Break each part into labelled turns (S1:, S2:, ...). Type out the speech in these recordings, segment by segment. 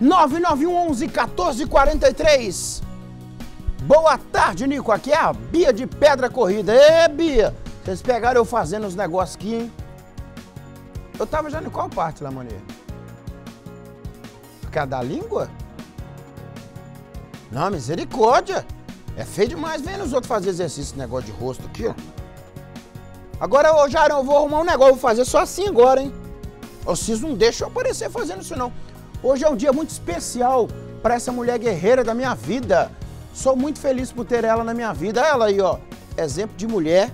S1: 9911 1443. Boa tarde, Nico. Aqui é a Bia de Pedra Corrida. Ê, Bia, vocês pegaram eu fazendo os negócios aqui, hein? Eu tava já em qual parte, Lamonia? Que é da língua? Não, misericórdia. É feio demais vendo os outros fazer exercício, esse negócio de rosto aqui, ó. Agora, ô Jarão, eu vou arrumar um negócio, vou fazer só assim agora, hein? Vocês não deixam eu aparecer fazendo isso, não. Hoje é um dia muito especial para essa mulher guerreira da minha vida. Sou muito feliz por ter ela na minha vida. Ela aí, ó, exemplo de mulher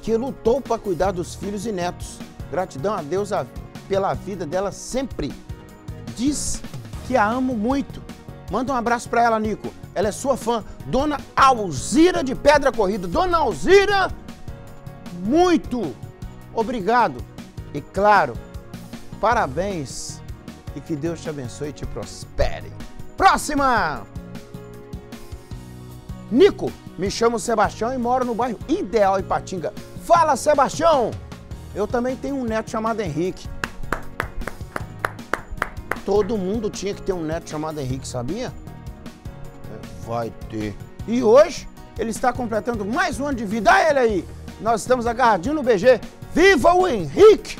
S1: que lutou para cuidar dos filhos e netos. Gratidão a Deus pela vida dela sempre. Diz que a amo muito. Manda um abraço para ela, Nico. Ela é sua fã, Dona Alzira de Pedra Corrida. Dona Alzira, muito obrigado. E claro, parabéns e que Deus te abençoe e te prospere. Próxima! Nico, me chamo Sebastião e moro no bairro Ideal Ipatinga. Fala, Sebastião! Eu também tenho um neto chamado Henrique. Todo mundo tinha que ter um neto chamado Henrique, sabia? É, vai ter. E hoje ele está completando mais um ano de vida. Olha ele aí! Nós estamos agarradinhos no BG. Viva o Henrique!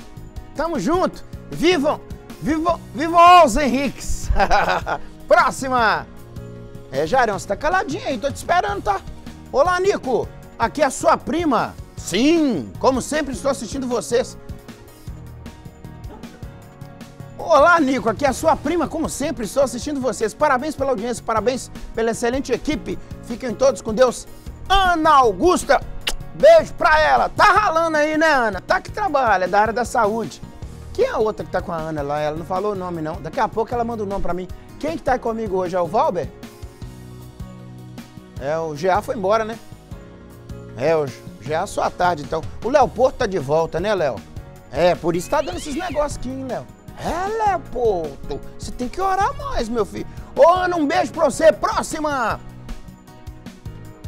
S1: Tamo junto! Vivam! Vivam! Vivam os Henriques! Próxima! É, Jarão, você tá caladinho aí, tô te esperando, tá? Olá, Nico! Aqui é a sua prima. Sim, como sempre estou assistindo vocês. Olá, Nico, aqui é a sua prima, como sempre estou assistindo vocês. Parabéns pela audiência, parabéns pela excelente equipe. Fiquem todos com Deus. Ana Augusta, beijo pra ela. Tá ralando aí, né, Ana? Tá que trabalha, é da área da saúde. Quem é a outra que tá com a Ana lá? Ela não falou o nome, não. Daqui a pouco ela manda o nome pra mim. Quem que tá comigo hoje? É o Valber? É, o GA foi embora, né? É, o GA só à tarde, então. O Léo Porto tá de volta, né, Léo? É, por isso tá dando esses negócios aqui, hein, Léo? É, Léo Porto, você tem que orar mais, meu filho. Ô, Ana, um beijo pra você. Próxima!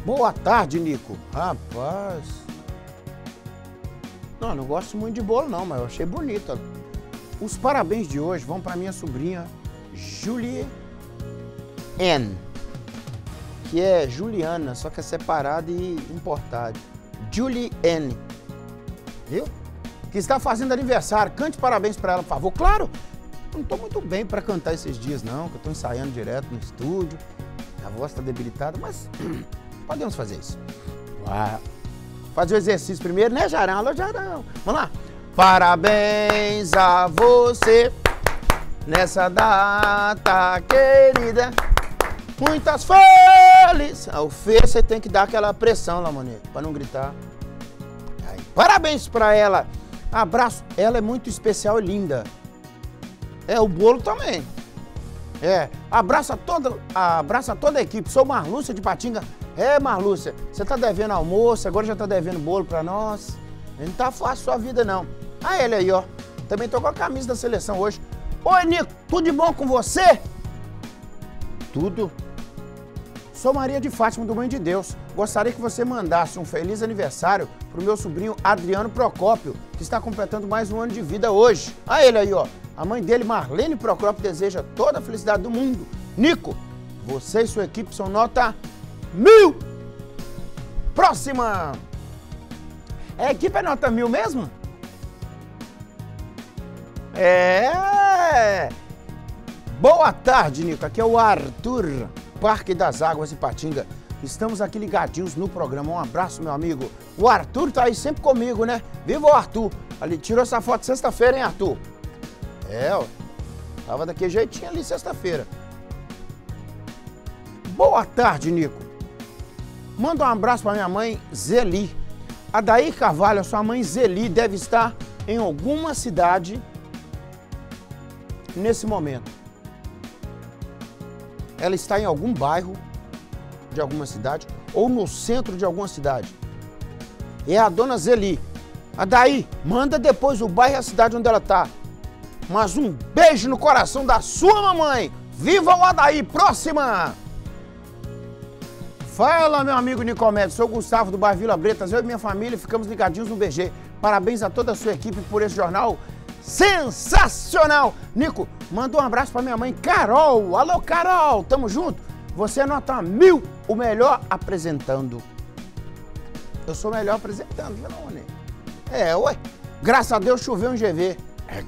S1: Boa tarde, Nico. Rapaz. Não, não gosto muito de bolo, não, mas eu achei bonito. Os parabéns de hoje vão pra minha sobrinha, Julie N que é Juliana, só que é separado e importado. Juliane. Viu? Que está fazendo aniversário. Cante parabéns para ela, por favor. Claro, não estou muito bem para cantar esses dias, não, que eu estou ensaiando direto no estúdio. A voz está debilitada, mas podemos fazer isso. Uau. Fazer o exercício primeiro, né, Jarão? Alô, Jarão. Vamos lá. Parabéns a você nessa data querida. Muitas felizes. O Fê, você tem que dar aquela pressão, Lamone, para não gritar. Aí, parabéns para ela. Abraço. Ela é muito especial e linda. É, o bolo também. É, abraça toda, abraça toda a equipe. Sou Marlúcia de Patinga. É, Marlúcia, você tá devendo almoço, agora já tá devendo bolo para nós. Não tá fácil sua vida, não. Ah, ele aí, ó. Também tô com a camisa da seleção hoje. Oi, Nico, tudo de bom com você? Tudo. Sou Maria de Fátima do Mãe de Deus. Gostaria que você mandasse um feliz aniversário para o meu sobrinho Adriano Procópio, que está completando mais um ano de vida hoje. A ele aí, ó. A mãe dele, Marlene Procópio, deseja toda a felicidade do mundo. Nico, você e sua equipe são nota mil. Próxima. A equipe é nota mil mesmo? É. Boa tarde, Nico. Aqui é o Arthur. Parque das Águas Ipatinga. Estamos aqui ligadinhos no programa. Um abraço, meu amigo. O Arthur tá aí sempre comigo, né? Viva o Arthur. Ali, tirou essa foto sexta-feira, hein, Arthur? É, ó. Tava daquele jeitinho ali sexta-feira. Boa tarde, Nico. Manda um abraço para minha mãe, Zeli. A Daí Carvalho, a sua mãe Zeli, deve estar em alguma cidade nesse momento ela está em algum bairro de alguma cidade ou no centro de alguma cidade. É a dona Zeli. A daí, manda depois o bairro e a cidade onde ela está. Mas um beijo no coração da sua mamãe. Viva o Adaí! Próxima! Fala, meu amigo Nicomedes. Sou Gustavo do bairro Vila Bretas. Eu e minha família ficamos ligadinhos no BG. Parabéns a toda a sua equipe por esse jornal sensacional. Nico, manda um abraço pra minha mãe, Carol. Alô, Carol, tamo junto. Você é nota mil, o melhor apresentando. Eu sou o melhor apresentando, viu, Rony? É, ué. Graças a Deus choveu em GV. É,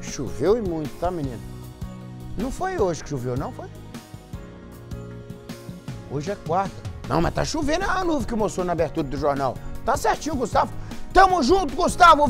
S1: choveu e muito, tá, menino? Não foi hoje que choveu, não foi? Hoje é quarta. Não, mas tá chovendo, é a nuvem que mostrou na abertura do jornal. Tá certinho, Gustavo. Tamo junto, Gustavo.